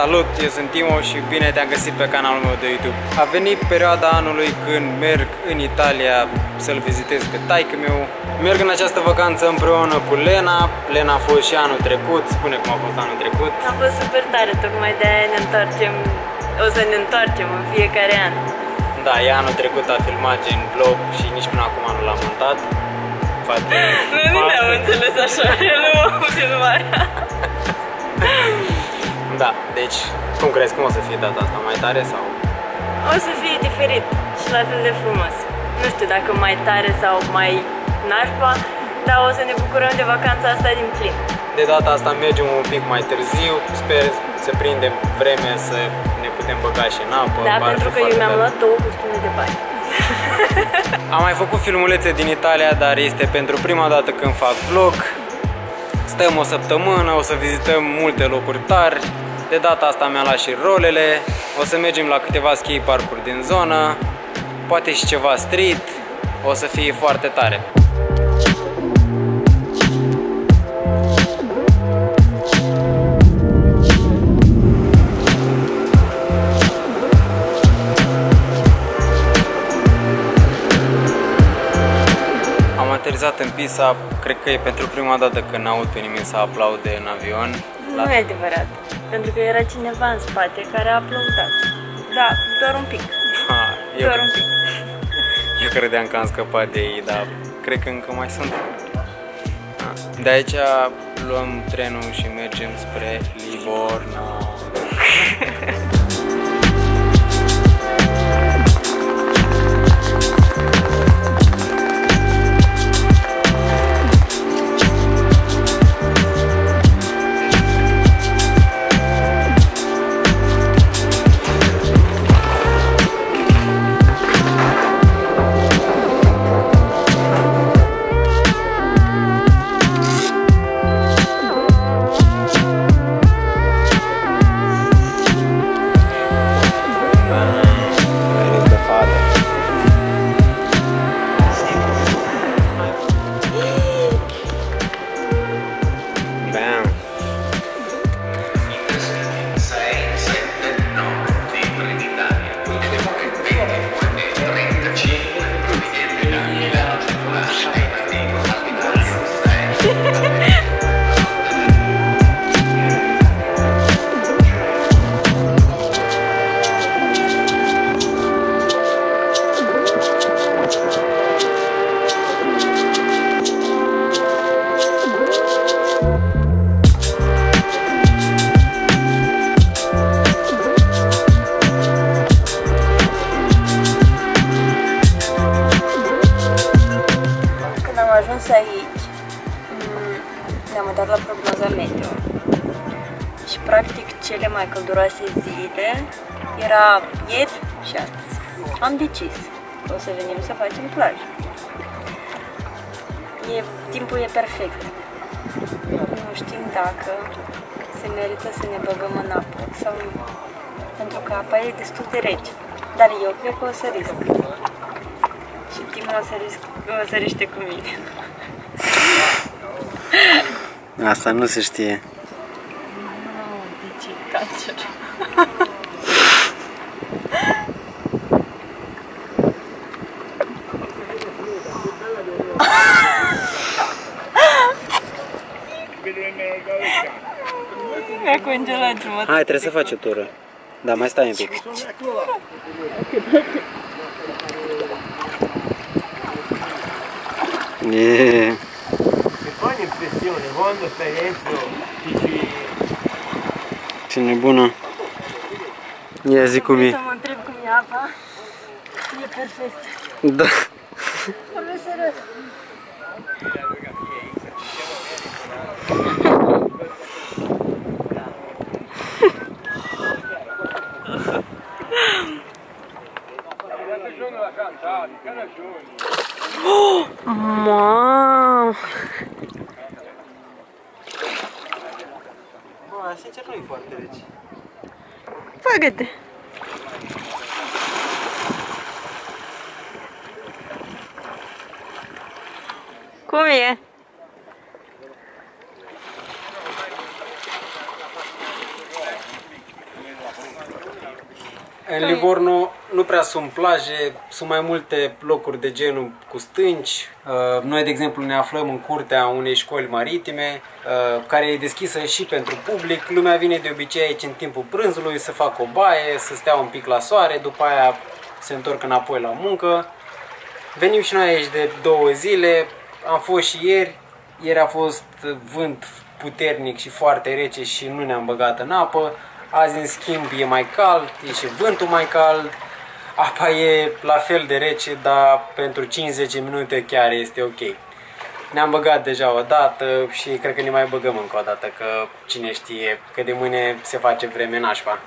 Salut, eu sunt Timo și bine te-am găsit pe canalul meu de YouTube. A venit perioada anului când merg în Italia să-l vizitez pe taică meu. Merg în această vacanță împreună cu Lena. Lena a fost și anul trecut, spune cum a fost anul trecut. A fost super tare, tocmai de aia ne întoarcem, o să ne întoarcem în fiecare an. Da, ea anul trecut a filmat gen vlog și nici până acum nu l-a montat. Poate... Noi nu ne-am înțeles așa, el nu a filmarea. Da, deci cum crezi, cum o să fie data asta? Mai tare sau? O să fie diferit și la fel de frumos. Nu știu dacă mai tare sau mai nașpa, dar o să ne bucurăm de vacanța asta din plin. De data asta mergem un pic mai târziu, sper să prindem vreme să ne putem băga și în apă. Da, ar pentru fi că eu foarte mi-am tare. luat două costume de bani. Am mai făcut filmulețe din Italia, dar este pentru prima dată când fac vlog. Stăm o săptămână, o să vizităm multe locuri tari. De data asta mi-am luat și rolele. O să mergem la câteva ski parcuri din zonă. Poate și ceva street. O să fie foarte tare. Am aterizat în Pisa, cred că e pentru prima dată când aud pe nimeni să aplaude în avion. Nu e adevărat, pentru că era cineva în spate care a aplaudat. Da, doar un pic, Ha, eu, doar un pic. eu credeam că am scăpat de ei, dar cred că încă mai sunt. Ha. De aici luăm trenul și mergem spre Livorno. mai călduroase zile era ieri și astăzi. Am decis că o să venim să facem plajă. E, timpul e perfect. Nu știm dacă se merită să ne băgăm în apă sau nu. Pentru că apa e destul de rece. Dar eu cred că o să risc. Și Timo o să, risc, o să riște cu mine. Asta nu se știe. Deci e cancer. Mi-a congelat jumătate. Hai, trebuie să faci o tură. Da, mai stai un pic. E... Mi fa un'impressione quando stai dentro dici Ce nebună. Ia zi cum Să e. mă întreb cum e apa. E perfect. Da. Vorbesc serios. Mamă! Dar sincer nu e foarte rece. Fagă-te! Cum e? În Livorno nu prea sunt plaje, sunt mai multe locuri de genul cu stânci. Uh, Noi, de exemplu, ne aflăm în curtea unei școli maritime, uh, care e deschisă și pentru public. Lumea vine de obicei aici în timpul prânzului să facă o baie, să stea un pic la soare, după aia se întorc înapoi la muncă. Venim și noi aici de două zile, am fost și ieri, ieri a fost vânt puternic și foarte rece și nu ne-am băgat în apă. Azi, în schimb, e mai cald, e și vântul mai cald. Apa e la fel de rece, dar pentru 5-10 minute chiar este ok. Ne-am băgat deja o dată și cred că ne mai băgăm încă o dată, că cine știe că de mâine se face vreme nașpa.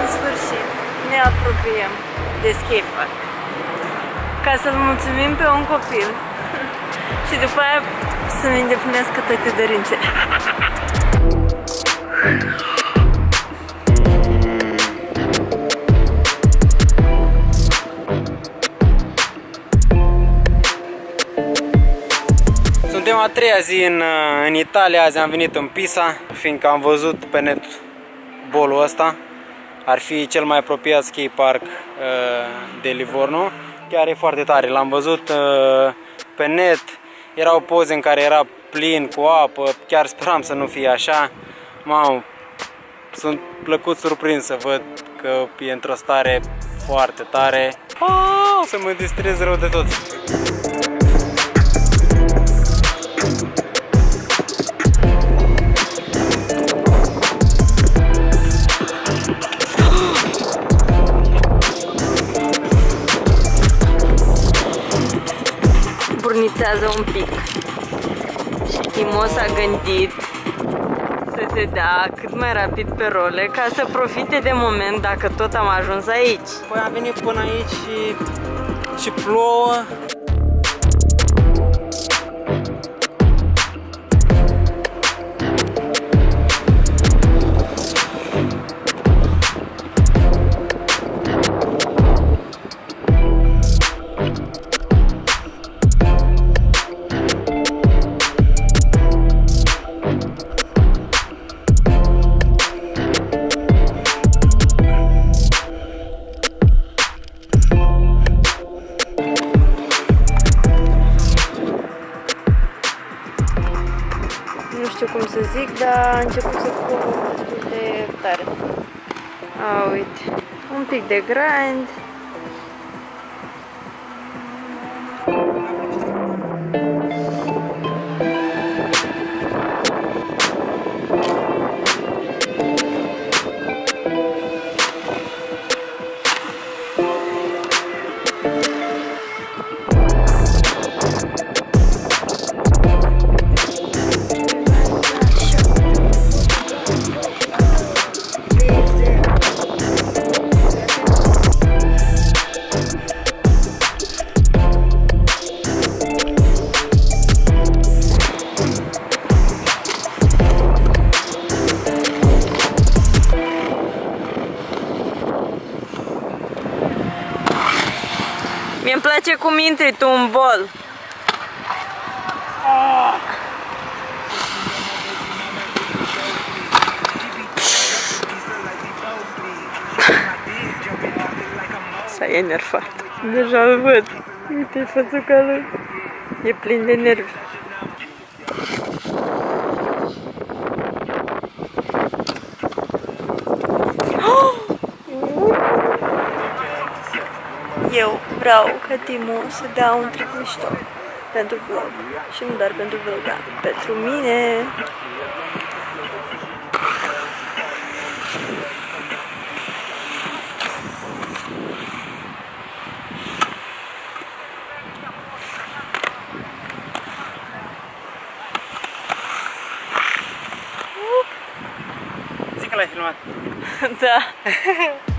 În sfârșit, ne apropiem de skatepark ca să-l mulțumim pe un copil. Și după aia să-mi îndeplinească toate dorințele. Suntem a treia zi în, uh, în Italia, azi am venit în Pisa, fiindcă am văzut pe net bolul ăsta. Ar fi cel mai apropiat skate park uh, de Livorno. Chiar e foarte tare, l-am văzut uh, pe net, erau poze în care era plin cu apă, chiar speram să nu fie așa. Mamă, sunt plăcut surprins să văd că e într-o stare foarte tare. Oh, o să mă distrez rău de tot. Burnițează un pic. Și Timos a gândit să se dea cât mai rapid pe role ca să profite de moment dacă tot am ajuns aici. Păi am venit până aici și, și plouă. Dar a început să plouă destul de tare. A, uite, un pic de grind. Intri tu în bol. S-a enervat. Deja îl văd. Uite fățuca lui. E plin de nervi. vreau ca Timu să dea un trick mișto pentru vlog și nu doar pentru vlog, dar pentru mine. Zic că l-ai filmat. da.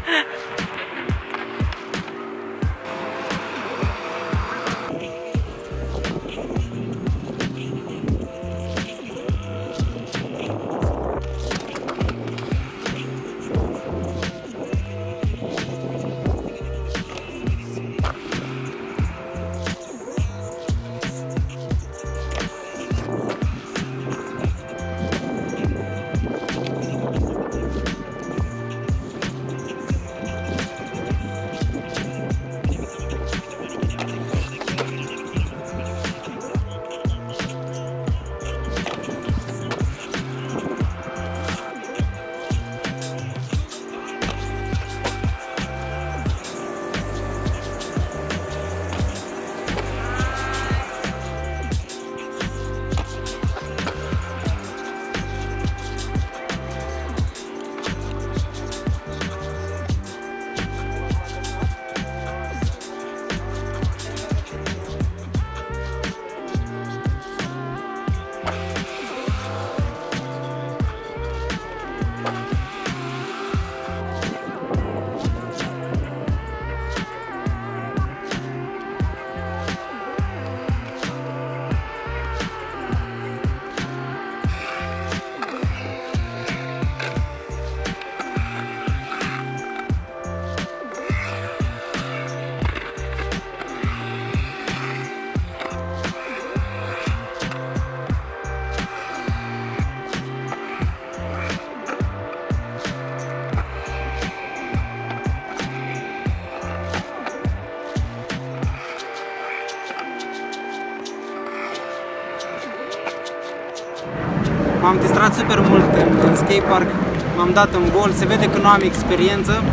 M-am distrat super mult în, în skatepark, m-am dat în gol, se vede că nu am experiență,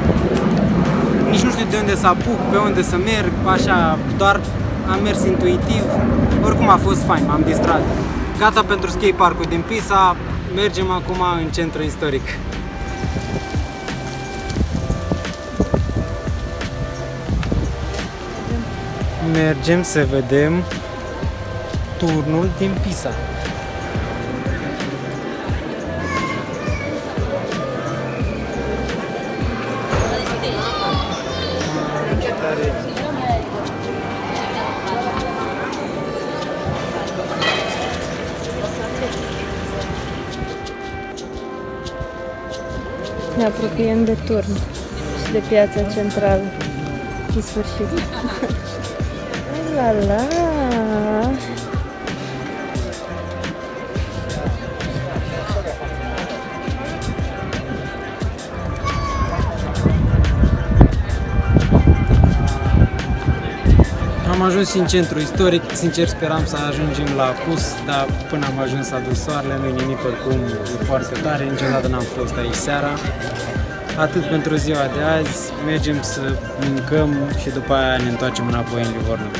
nici nu știu de unde să apuc, pe unde să merg, așa, doar am mers intuitiv, oricum a fost fain, m-am distrat. Gata pentru skateparkul din Pisa, mergem acum în centru istoric. Mergem să vedem turnul din Pisa. Ne apropiem de turn și de piața centrală. În sfârșit. La la! Am ajuns în centru istoric, sincer speram să ajungem la Pus, dar până am ajuns a dus soarele, nu nimic oricum, e foarte tare, niciodată n-am fost aici seara. Atât pentru ziua de azi, mergem să mâncăm și după aia ne întoarcem înapoi în Livorno.